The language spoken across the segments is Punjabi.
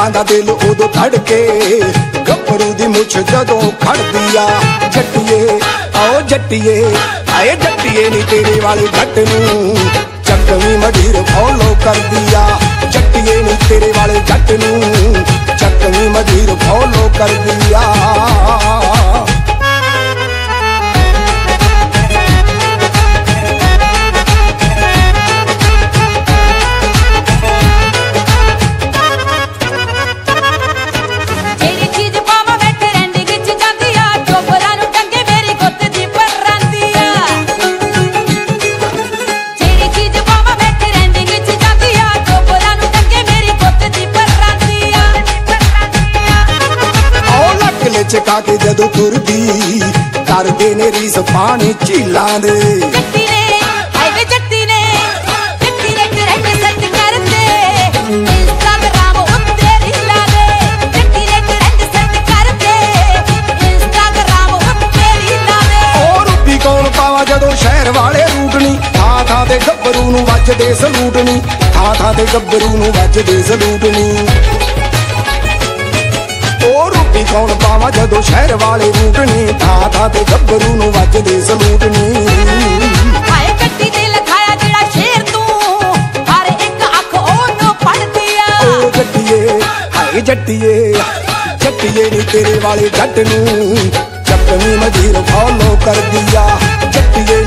ਲੋਕਾਂ ਦਾ ਦਿਲ ਉਦੋਂ ਧੜਕੇ, ਗੱਭਰੂ ਦੀ ਮੁੱਛ ਜਦੋਂ ਖੜਦੀ ਆ, ਜੱਟੀਏ, ਆਓ ਜੱਟੀਏ, ਆਏ ਜੱਟੀਏ ਨੀ ਤੇਰੇ ਵਾਲੇ ਘੱਟ ਨੂੰ। ਚੱਕਵੀਂ ਮਧੀਰ ਫੋਲੋ ਕਰਦੀ ਆ, ਜੱਟੀਏ ਨੀ ਤੇਰੇ ਵਾਲੇ ਜੱਟ ਨੂੰ। ਕੇ ਜਦੋਂ ਤੁਰਦੀ ਕਰਦੇ ਨੇ ਰੀਸ ਪਾਣੀ ਝੀਲਾਂ ਦੇ। ਜਦੋਂ ਸ਼ਹਿਰ ਵਾਲੇ ਰੂਟਣੀ? ਥਾਂ ਥਾਂ ਤੇ ਗੱਭਰੂ ਨੂੰ ਵੱਜਦੇ ਸਲੂਟਣੀ। ਥਾਂ ਥਾਂ ਤੇ ਗੱਭਰੂ ਨੂੰ ਵੱਜਦੇ ਸਲੂਟਣੀ। ਉਹ ਰੁੱਬੀ ਕੌਣ ਪਾਵਾ ਜਦੋਂ ਸ਼ਹਿਰ ਵਾਲੇ ਰੂਟਣੀ ਥਾਂ ਥਾਂ ਤੇ ਗੱਭਰੂ ਨੂੰ ਵੱਜਦੇ ਆ। ਓ ਜੱਟੀਏ ਜੱਟੀਏ ਨੀ ਤੇਰੇ ਵਾਲੇ ਜੱਟ ਨੂੰ। ਚੱਕਵੀਂ ਮਧੀਰ ਫੋਲੋ ਕਰਦੀ ਆ ਜੱਟੀਏ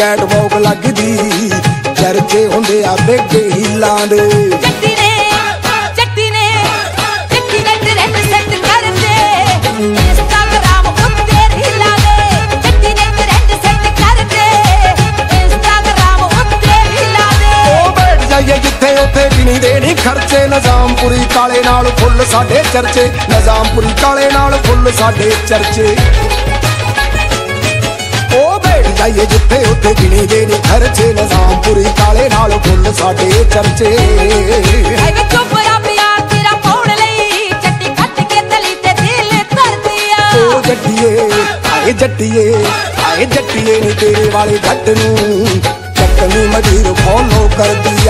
ਕਹਿ ਤੇਰੀ ਕੈਟ ਵੌਕ ਲੱਗਦੀ। ਚਰਚੇ ਹੁੰਦੇ ਆ ਬੇਗੇ ਹੀਲਾਂ ਦੇ। ਜੱਟੀ ਨੇ ਨੇ ਨੇ ਸੈੱਟ ਕਰਦੇ। ਖਰਚੇ। ਨਿਜ਼ਾਮਪੁਰੀ ਕਾਲੇ ਨਾਲ ਫੁੱਲ ਸਾਡੇ ਚਰਚੇ। ਨਿਜ਼ਾਮਪੁਰੀ ਕਾਲੇ ਨਾਲ ਫੁੱਲ ਸਾਡੇ ਚਰਚੇ। ਜਾਈਏ ਜਿੱਥੇ ਉੱਥੇ ਗਿਣੀ ਦੇ ਨਹੀਂ ਖਰਚੇ ਨਿਜ਼ਾਮਪੁਰੀ ਕਾਲੇ ਨਾਲ ਫੁੱਲ ਸਾਡੇ ਚਰਚੇ। ਐ ਵੇ ਚੋਪਰਾ ਪਿਆਰ ਤੇਰਾ ਪਾਉਣ ਲਈ ਚੱਟੀ ਖੱਟ ਕੇ ਤਲੀ ਤੇ ਦਿਲ ਧਰਦੀ ਆ ਉਹ ਜੱਟੀਏ ਆਏ ਜੱਟੀਏ ਆਏ ਜੱਟੀਏ ਨੀ ਤੇਰੇ ਵਾਲੇ ਜੱਟ ਨੂੰ। ਚੱਕਵੀਂ ਮਧੀਰ ਫੋਲੋ ਕਰਦੀ